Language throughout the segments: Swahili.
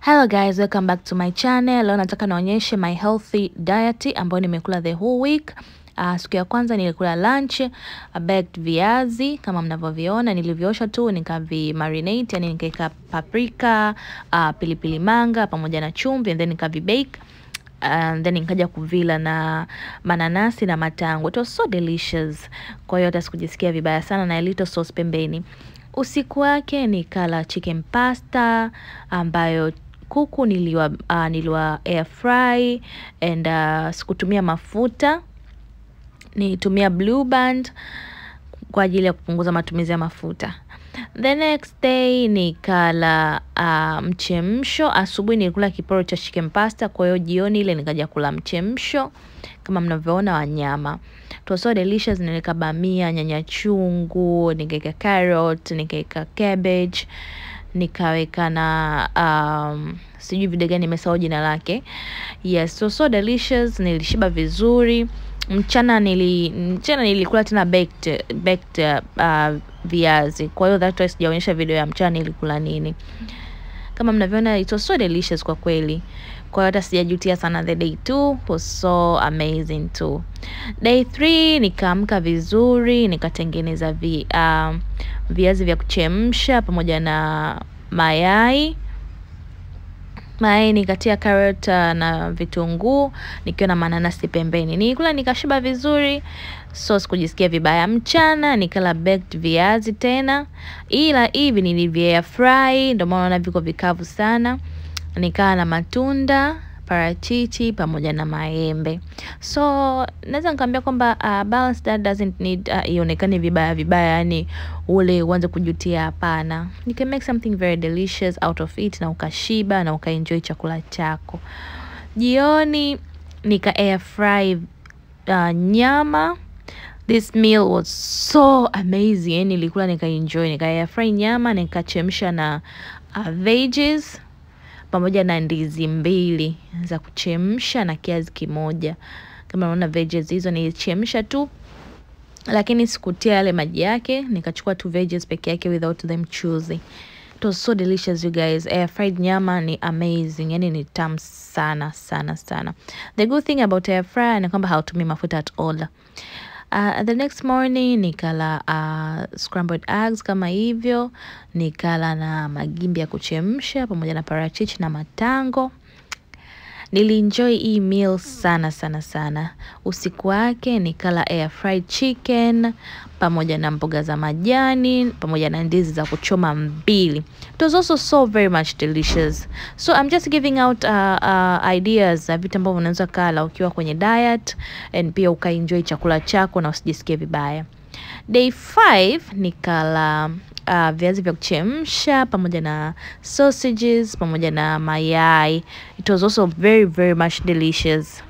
Hello guys, welcome back to my channel. Leo nataka naonyeshe my healthy diet ambayo nimekula the whole week. Uh, siku ya kwanza nilikula lunch uh, baked viazi kama mnavyoviona, nilivyosha tu nikavi marinate, yani nikaweka paprika, uh, pilipili manga pamoja na chumvi and then nikavi bake and then nikaja kuvila na mananasi na matango. It was so delicious. Kwa hiyo hata sikujisikia vibaya sana na a little sauce pembeni. Usiku wake nikala chicken pasta ambayo kuku niliwa, uh, niliwa air fry and uh, sikutumia mafuta nilitumia blue band kwa ajili ya kupunguza matumizi ya mafuta. The next day nikala uh, mchemsho. Asubuhi nilikula kiporo cha chicken pasta, kwa hiyo jioni ile nikaja kula mchemsho kama mnavyoona wanyama. It was so delicious. Niliweka bamia, nyanya chungu, nikaweka carrot, nikaweka cabbage, nikaweka na um, sijui video gani nimesahau jina lake. Yes, so so delicious. Nilishiba vizuri. Mchana nili mchana nilikula tena baked, baked uh, viazi. Kwa hiyo that why sijaonyesha video ya mchana nilikula nini. Kama mnavyoona it was so delicious kwa kweli. Kwa hiyo hata sijajutia sana the day 2 was so amazing too. Day 3 nikaamka vizuri, nikatengeneza vi, uh, viazi vya kuchemsha pamoja na mayai mayai nikatia carrot na vitunguu nikiwa na mananasi pembeni. Nilikula nikashiba vizuri, so sikujisikia vibaya. Mchana nikala baked viazi tena, ila hivi nilivya fry, ndio maana viko vikavu sana. Nikaa na matunda parachichi pamoja na maembe. So naweza nikamwambia kwamba uh, balanced diet doesn't need uh, ionekane vibaya vibaya, yani ule uanze kujutia. Hapana, you can make something very delicious out of it na ukashiba na ukaenjoy chakula chako. Jioni nika air fry uh, nyama. This meal was so amazing, Nilikula nilikula nikaenjoy, nika air fry nyama nikachemsha na uh, veggies pamoja na ndizi mbili za kuchemsha na kiazi kimoja. Kama unaona veggies hizo nilichemsha tu, lakini sikutia yale maji yake, nikachukua tu veggies peke yake without them choosing. It was so delicious you guys. Air fried nyama ni amazing, yani ni tamu sana sana sana. The good thing about air fryer ni kwamba hautumii mafuta at all. Uh, the next morning nikala uh, scrambled eggs kama hivyo, nikala na magimbi ya kuchemsha pamoja na parachichi na matango. Nilienjoy hii meal sana sana sana. Usiku wake nikala air fried chicken pamoja na mboga za majani pamoja na ndizi za kuchoma mbili. It was also so very much delicious. So I'm just giving out uh, uh, ideas za vitu ambavyo unaweza kala ukiwa kwenye diet and pia ukaenjoy chakula chako na usijisikie vibaya. Day 5 nikala uh, viazi vya kuchemsha pamoja na sausages pamoja na mayai. It was also very very much delicious.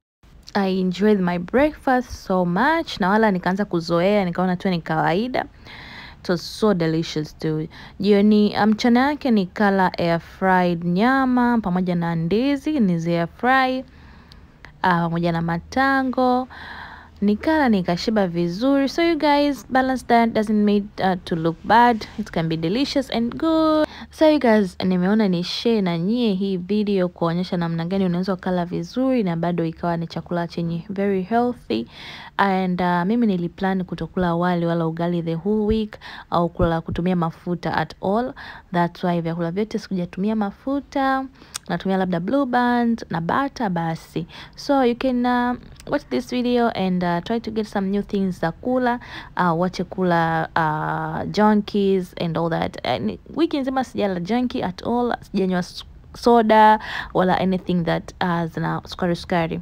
I enjoyed my breakfast so much na wala nikaanza kuzoea, nikaona tu ni kawaida. It was so delicious too. Jioni mchana yake nikala air fried nyama pamoja na ndizi nizi air fry pamoja uh, na matango nikala nikashiba vizuri. So you guys, balance that doesn't mean uh, to look bad. It can be delicious and good. So you guys, nimeona ni share na nyie hii video kuonyesha namna gani unaweza ukala vizuri na bado ikawa ni chakula chenye very healthy. And uh, mimi niliplan kutokula wali wala ugali the whole week au kula kutumia mafuta at all. That's why vyakula vyote sikujatumia mafuta, natumia labda blue band na butter basi. So you can uh, watch this video and uh, try to get some new things za kula uh, wache kula uh, junkies and all that. And wiki nzima sijala junkie at all, sijanywa soda wala anything that uh, zina sukari sukari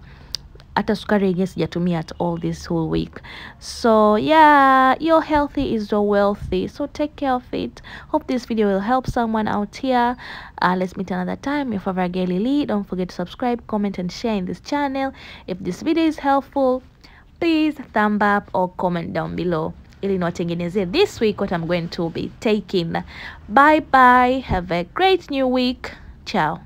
hata sukari yenyewe sijatumia at all this whole week. So yeah, you're healthy is your wealthy. So take care of it. Hope this video will help someone out here. Uh, let's meet another time. Your favorite girl Lily. Don't forget to subscribe, comment, and share in this channel. If this video is helpful, please thumb up or comment down below ili niwatengenezee this week what I'm going to be taking. Bye bye. Have a great new week. Ciao.